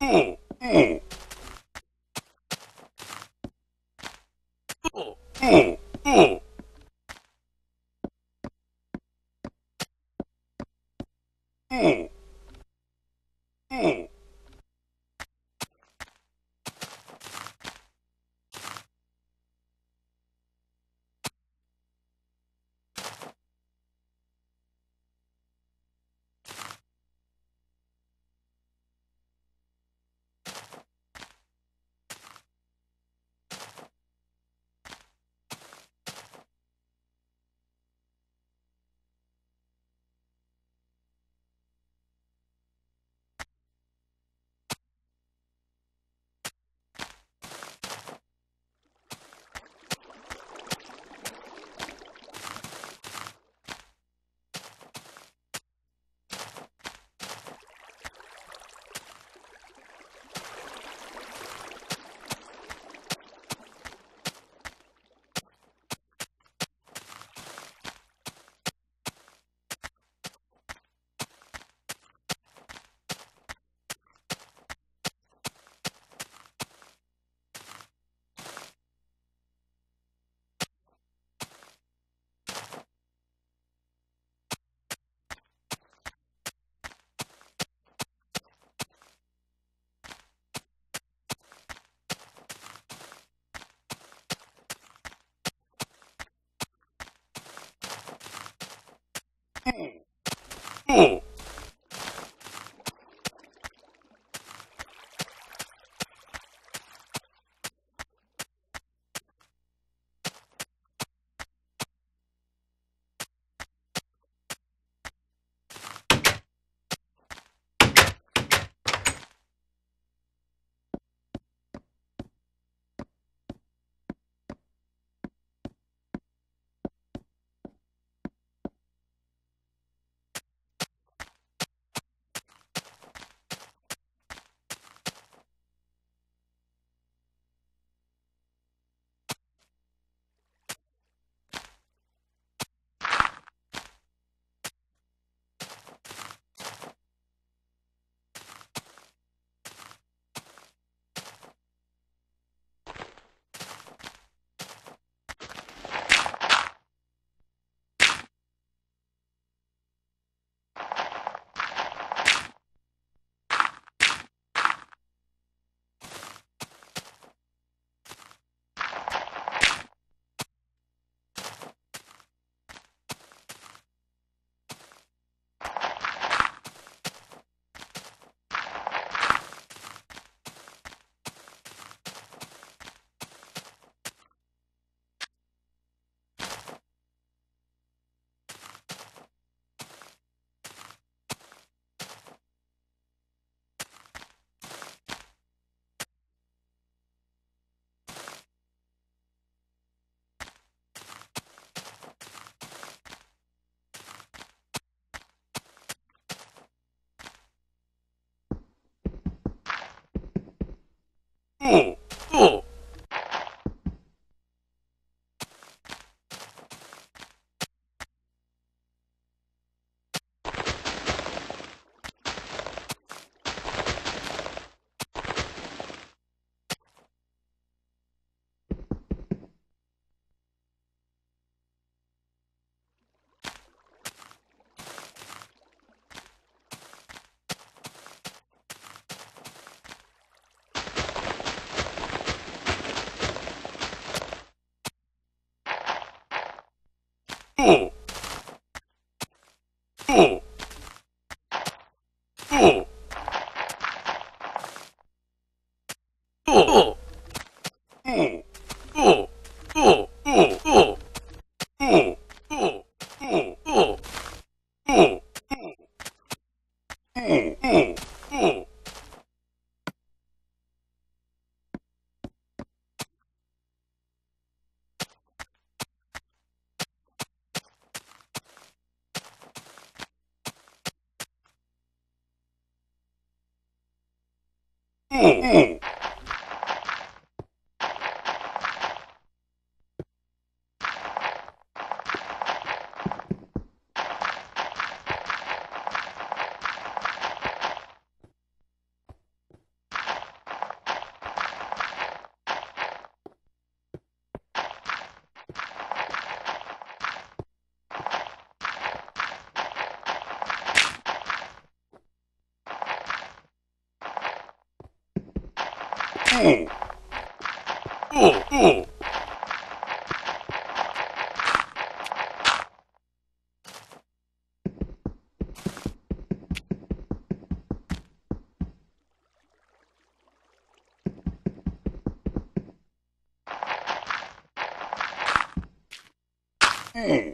Mm-hmm. Ooh. Ooh. Oh! Oh! Oh! Ooh. Mm.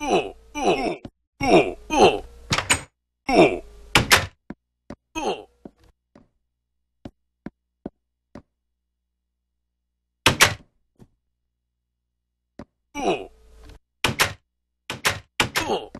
Oh! Oh! Oh!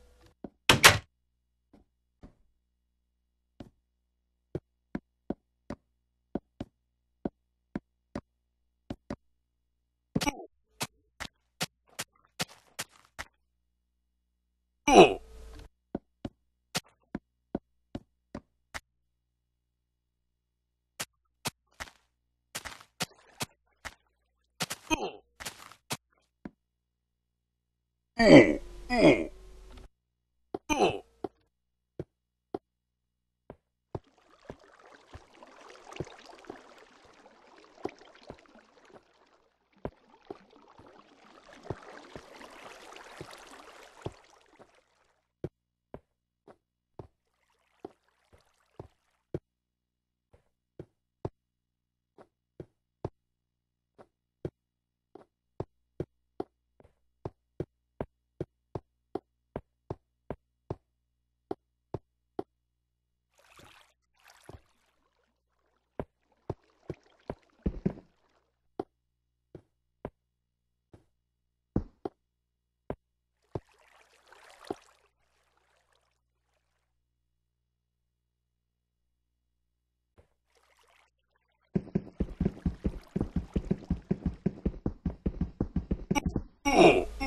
Hey. Oh.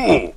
Ooh.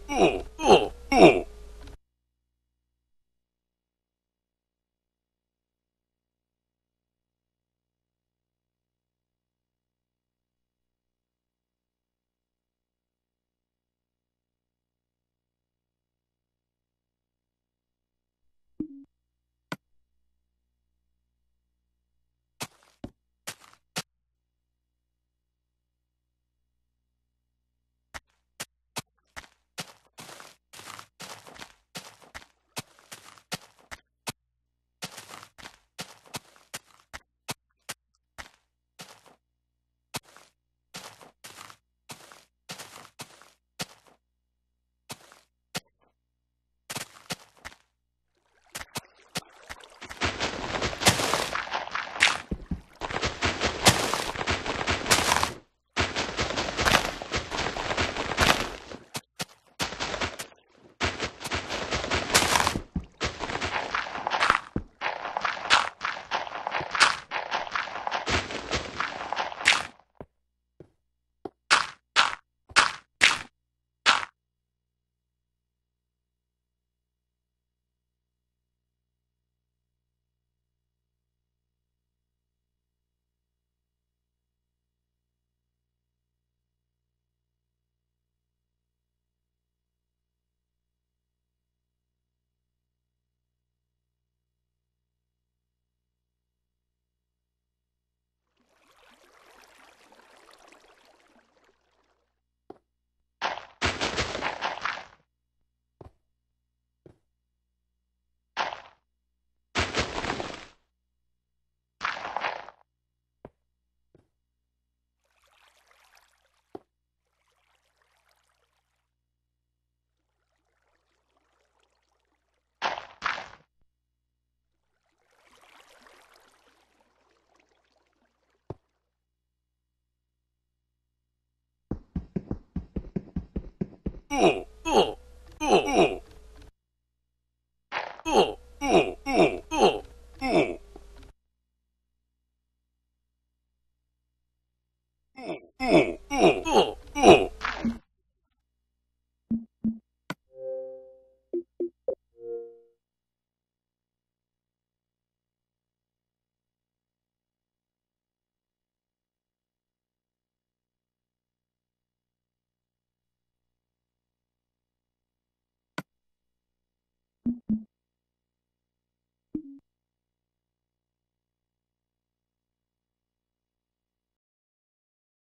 不不